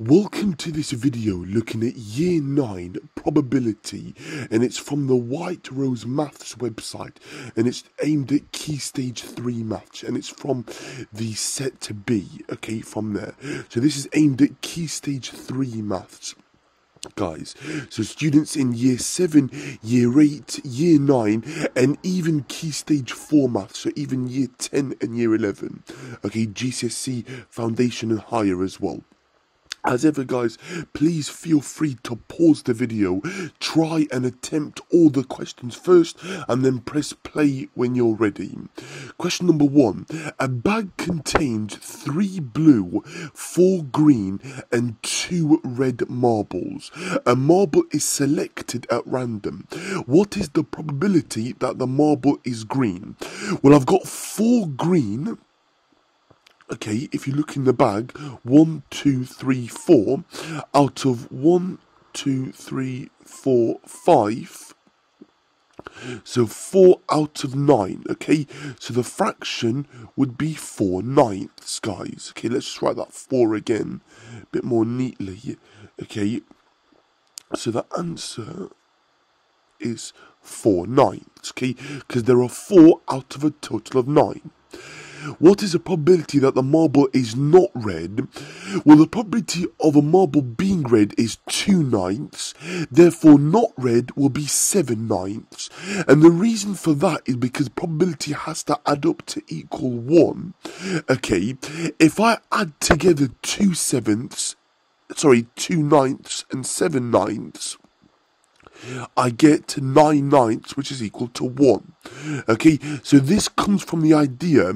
Welcome to this video looking at Year 9 probability and it's from the White Rose Maths website and it's aimed at Key Stage 3 Maths and it's from the set to be okay, from there. So this is aimed at Key Stage 3 Maths guys. So students in year 7, year 8, year 9 and even key stage 4 maths, so even year 10 and year 11. Okay, GCSE foundation and higher as well. As ever, guys, please feel free to pause the video, try and attempt all the questions first, and then press play when you're ready. Question number one A bag contains three blue, four green, and two red marbles. A marble is selected at random. What is the probability that the marble is green? Well, I've got four green okay, if you look in the bag, one, two, three, four, out of one, two, three, four, five. So four out of nine, okay? So the fraction would be four ninths, guys. Okay, let's just write that four again, a bit more neatly. Okay, so the answer is four ninths, okay? Because there are four out of a total of nine. What is the probability that the marble is not red? Well, the probability of a marble being red is 2 ninths, therefore not red will be 7 ninths. And the reason for that is because probability has to add up to equal 1. Okay, if I add together 2 sevenths, sorry, 2 ninths and 7 ninths, I get 9 ninths, which is equal to 1. Okay, so this comes from the idea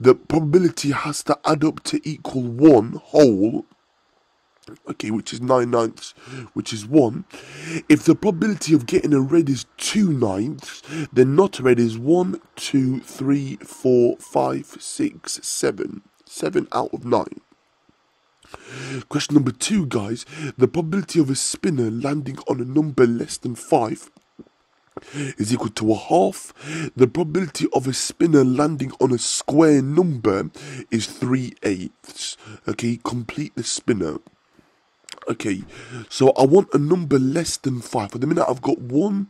that probability has to add up to equal 1 whole okay, which is 9 ninths, which is 1. If the probability of getting a red is 2 ninths, then not a red is 1, 2, 3, 4, 5, 6, 7. 7 out of 9. Question number two, guys. The probability of a spinner landing on a number less than 5 is equal to a half. The probability of a spinner landing on a square number is 3 eighths. Okay, complete the spinner. Okay, so I want a number less than 5. For the minute, I've got one,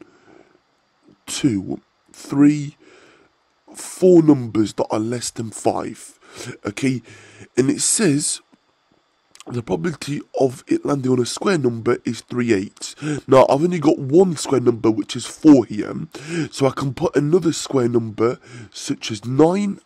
two, three, four numbers that are less than 5. Okay, and it says the probability of it landing on a square number is 3 eighths. Now, I've only got one square number, which is 4 here, so I can put another square number, such as 9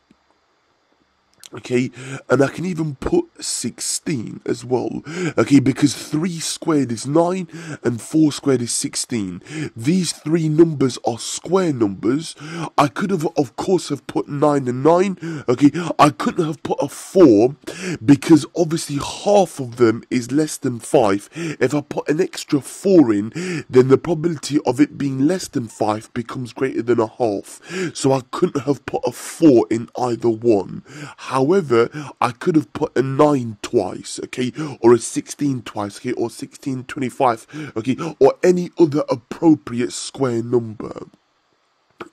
okay? And I can even put 16 as well okay? Because 3 squared is 9 and 4 squared is 16 these three numbers are square numbers. I could have of course have put 9 and 9 okay? I couldn't have put a 4 because obviously half of them is less than 5 if I put an extra 4 in then the probability of it being less than 5 becomes greater than a half. So I couldn't have put a 4 in either one. How However, I could have put a 9 twice, okay, or a 16 twice, okay, or 16, 25, okay, or any other appropriate square number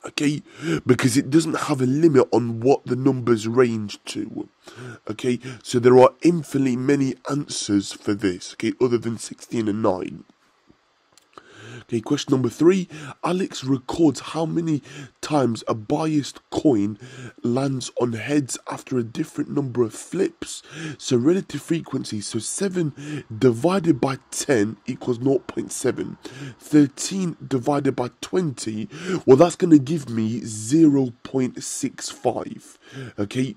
okay because it doesn't have a limit on what the numbers range to okay? So there are infinitely many answers for this okay other than 16 and 9 Okay, question number three. Alex records how many times a biased coin lands on heads after a different number of flips. So relative frequency. So 7 divided by 10 equals 0.7. 13 divided by 20, well, that's going to give me 0.65. Okay,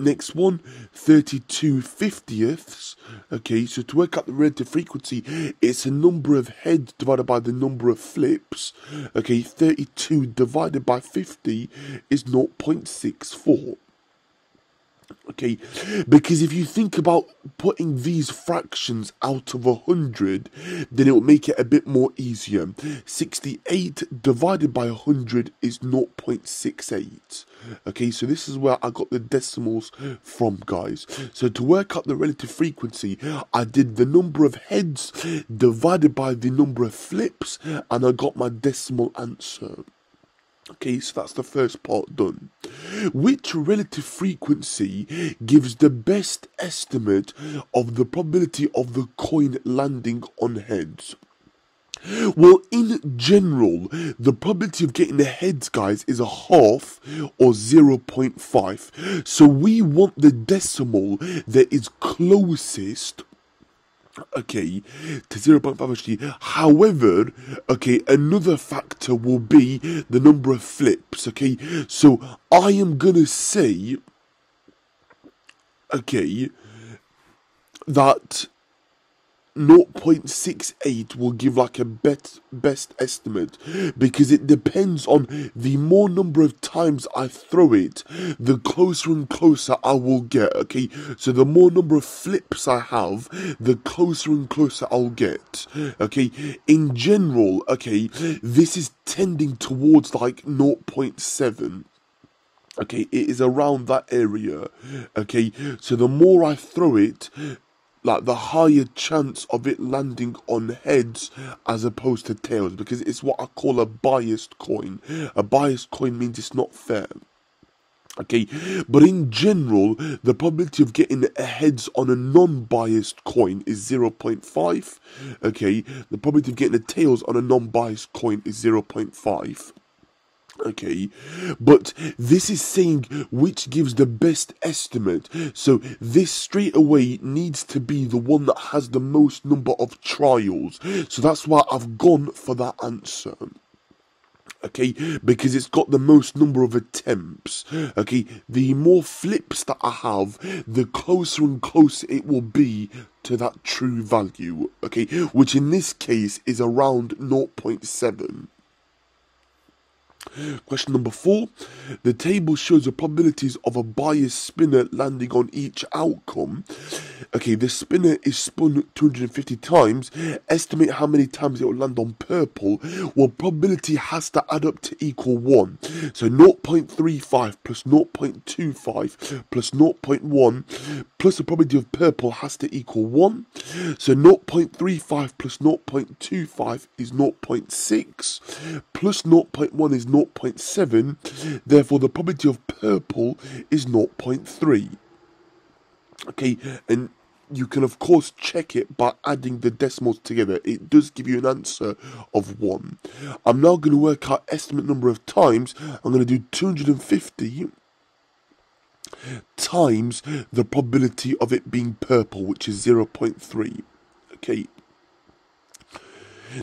Next one, 32 fiftieths. Okay, so to work out the relative frequency, it's a number of heads divided by the number of flips. Okay, 32 divided by 50 is 0.64 okay? Because if you think about putting these fractions out of a hundred then it will make it a bit more easier. 68 divided by 100 is 0.68 okay? So this is where i got the decimals from guys. So to work out the relative frequency i did the number of heads divided by the number of flips and i got my decimal answer Okay, so that's the first part done. Which relative frequency gives the best estimate of the probability of the coin landing on heads? Well, in general, the probability of getting the heads, guys, is a half or 0.5. So we want the decimal that is closest okay to 0.5 actually however okay another factor will be the number of flips okay? So i am gonna say okay that 0.68 will give like a bet, best estimate because it depends on the more number of times I throw it, the closer and closer I will get. Okay, so the more number of flips I have, the closer and closer I'll get. Okay, in general, okay, this is tending towards like 0.7 okay it is around that area okay so the more i throw it like the higher chance of it landing on heads as opposed to tails because it's what I call a biased coin. A biased coin means it's not fair. Okay, but in general, the probability of getting a heads on a non-biased coin is 0.5. Okay, the probability of getting a tails on a non-biased coin is 0.5 okay. But this is saying which gives the best estimate. So this straight away needs to be the one that has the most number of trials. So that's why i've gone for that answer. Okay? Because it's got the most number of attempts. Okay? The more flips that i have the closer and closer it will be to that true value. Okay? Which in this case is around 0.7 Question number four. The table shows the probabilities of a biased spinner landing on each outcome. Okay, the spinner is spun 250 times. Estimate how many times it will land on purple. Well, probability has to add up to equal 1. So 0.35 plus 0.25 plus 0.1 plus the probability of purple has to equal 1. So 0.35 plus 0.25 is 0.6 plus 0.1 is 0. 0.7, therefore the probability of purple is 0.3. Okay, and you can of course check it by adding the decimals together. It does give you an answer of 1. I'm now going to work out estimate number of times. I'm going to do 250 times the probability of it being purple, which is 0.3. Okay,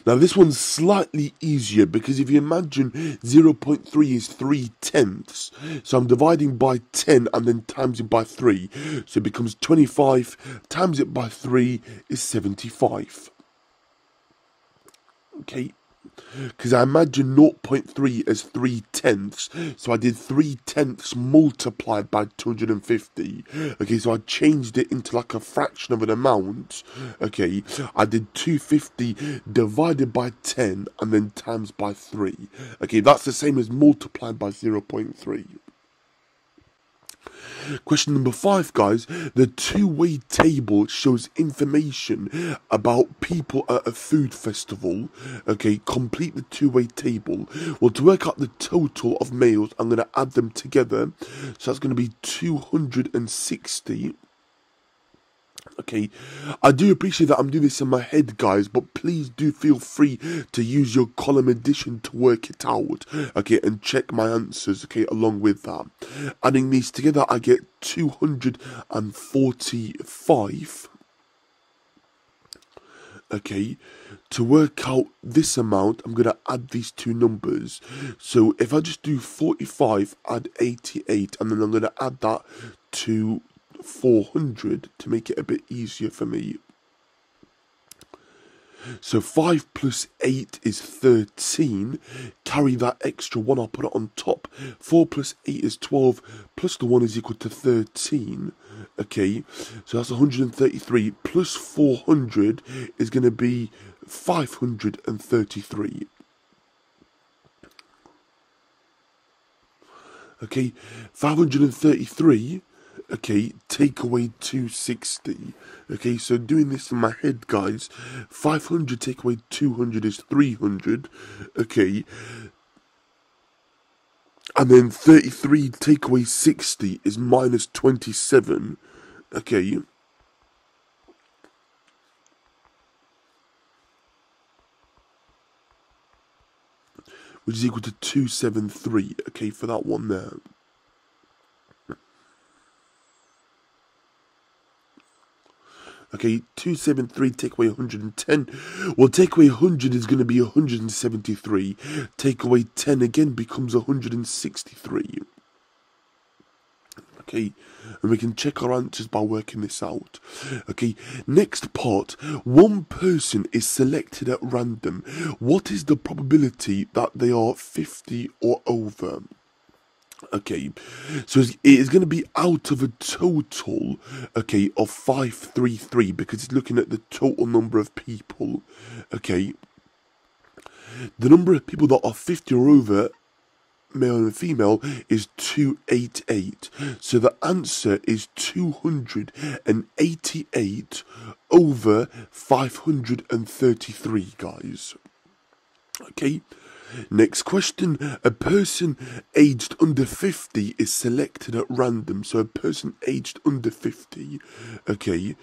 now this one's slightly easier because if you imagine 0.3 is 3 tenths, so I'm dividing by 10 and then times it by 3, so it becomes 25, times it by 3 is 75. Okay, because I imagine 0.3 as 3 tenths, so I did 3 tenths multiplied by 250. Okay, so I changed it into like a fraction of an amount. Okay, I did 250 divided by 10 and then times by 3. Okay, that's the same as multiplied by 0.3. Question number five, guys. The two way table shows information about people at a food festival. Okay, complete the two way table. Well, to work out the total of males, I'm going to add them together. So that's going to be 260 Okay, I do appreciate that I'm doing this in my head, guys, but please do feel free to use your column addition to work it out, okay, and check my answers, okay, along with that. Adding these together, I get 245. Okay, to work out this amount, I'm going to add these two numbers. So if I just do 45, add 88, and then I'm going to add that to 400 to make it a bit easier for me. So 5 plus 8 is 13. Carry that extra 1, I'll put it on top. 4 plus 8 is 12, plus the 1 is equal to 13. Okay, so that's 133, plus 400 is going to be 533. Okay, 533 okay, take away 260. Okay, so doing this in my head, guys, 500 take away 200 is 300. Okay, And then 33 take away 60 is minus 27. Okay. Which is equal to 273. Okay, for that one there. Okay, 273 take away 110. Well, take away 100 is going to be 173. Take away 10 again becomes 163. Okay, and we can check our answers by working this out. Okay, next part. One person is selected at random. What is the probability that they are 50 or over? Okay, so it is going to be out of a total, okay, of 533 because it's looking at the total number of people, okay. The number of people that are 50 or over, male and female, is 288. So the answer is 288 over 533, guys. Okay. Next question. A person aged under 50 is selected at random. So a person aged under 50, okay,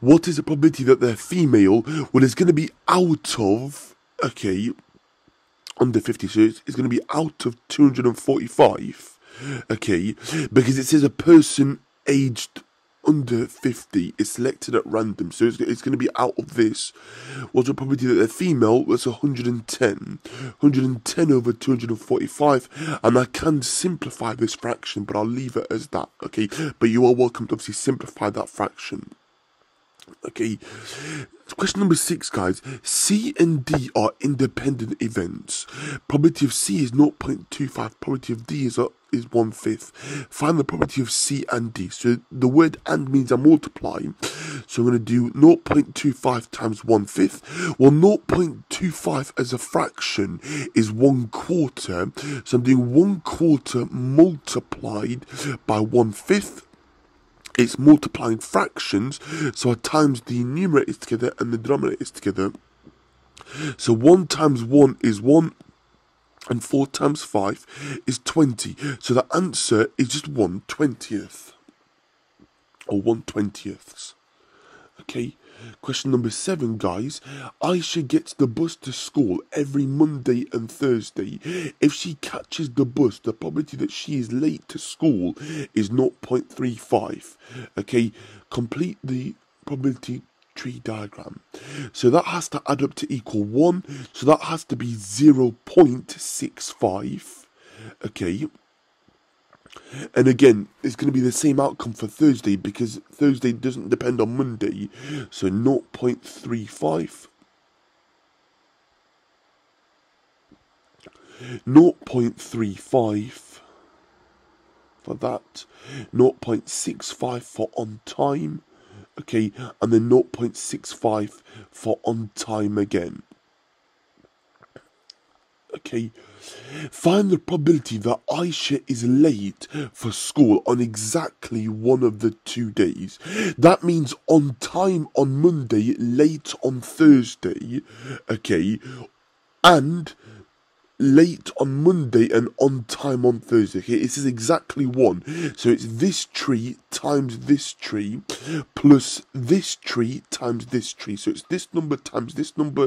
what is the probability that they're female? Well, it's going to be out of, okay, under 50. So it's, it's going to be out of 245, okay, because it says a person aged under 50 is selected at random, so it's, it's going to be out of this. What's the probability that they're female? That's 110. 110 over 245, and I can simplify this fraction, but I'll leave it as that, okay? But you are welcome to obviously simplify that fraction. Okay, question number six, guys. C and D are independent events. Probability of C is 0.25. Probability of D is a, is one fifth. Find the probability of C and D. So the word and means I'm multiplying. So I'm going to do 0.25 times one fifth. Well, 0.25 as a fraction is one quarter. So I'm doing one quarter multiplied by one fifth it's multiplying fractions, so I times the numerators together and the denominators together. So 1 times 1 is 1, and 4 times 5 is 20. So the answer is just 1 20th, or 1 20ths. Okay, Question number seven, guys. Aisha gets the bus to school every Monday and Thursday. If she catches the bus, the probability that she is late to school is 0.35. Okay, complete the probability tree diagram. So that has to add up to equal 1. So that has to be 0.65. Okay. And again, it's going to be the same outcome for Thursday because Thursday doesn't depend on Monday. So 0.35. 0.35 for that, 0.65 for on time, okay, and then 0.65 for on time again. Okay, Find the probability that Aisha is late for school on exactly one of the two days. That means on time on Monday, late on Thursday, okay, and late on Monday and on time on Thursday. Okay, it says exactly one. So it's this tree times this tree plus this tree times this tree. So it's this number times this number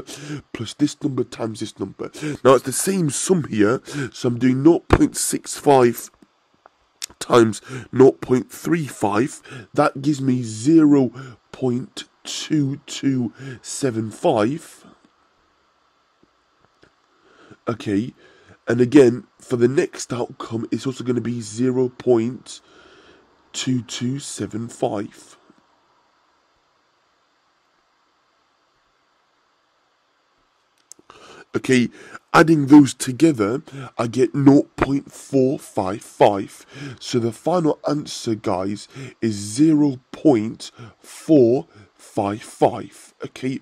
plus this number times this number. Now it's the same sum here. So I'm doing 0.65 times 0.35. That gives me 0.2275 Okay, and again, for the next outcome, it's also going to be 0.2275. Okay, adding those together, I get 0.455. So the final answer, guys, is 0.455. Okay,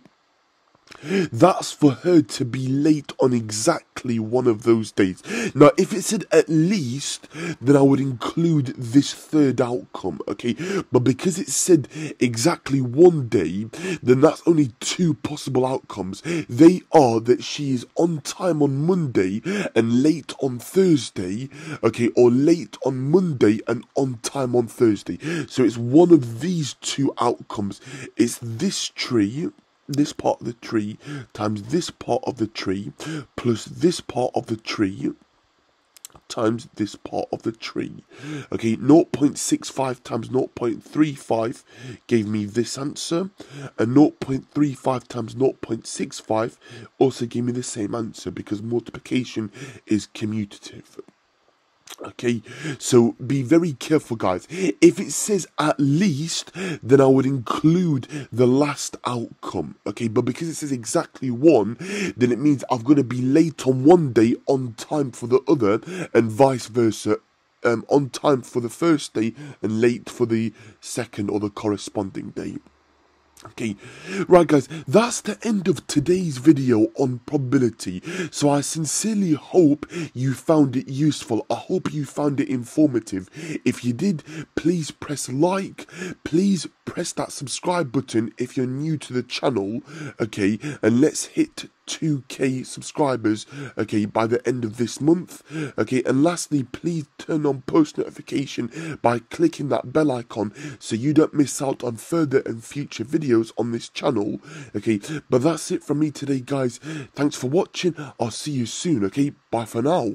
that's for her to be late on exactly one of those days. Now, if it said at least, then I would include this third outcome, okay? But because it said exactly one day, then that's only two possible outcomes. They are that she is on time on Monday and late on Thursday, okay, or late on Monday and on time on Thursday. So it's one of these two outcomes. It's this tree this part of the tree times this part of the tree plus this part of the tree times this part of the tree. Okay, 0.65 times 0.35 gave me this answer, and 0.35 times 0.65 also gave me the same answer because multiplication is commutative. Okay, so be very careful, guys. If it says at least, then I would include the last outcome. Okay, but because it says exactly one, then it means I've got to be late on one day, on time for the other, and vice versa. Um, on time for the first day and late for the second or the corresponding day. Okay, right guys, that's the end of today's video on probability. So I sincerely hope you found it useful. I hope you found it informative. If you did, please press like. Please press that subscribe button if you're new to the channel. Okay, and let's hit 2k subscribers okay by the end of this month okay and lastly please turn on post notification by clicking that bell icon so you don't miss out on further and future videos on this channel okay? But that's it from me today guys. Thanks for watching. I'll see you soon okay? Bye for now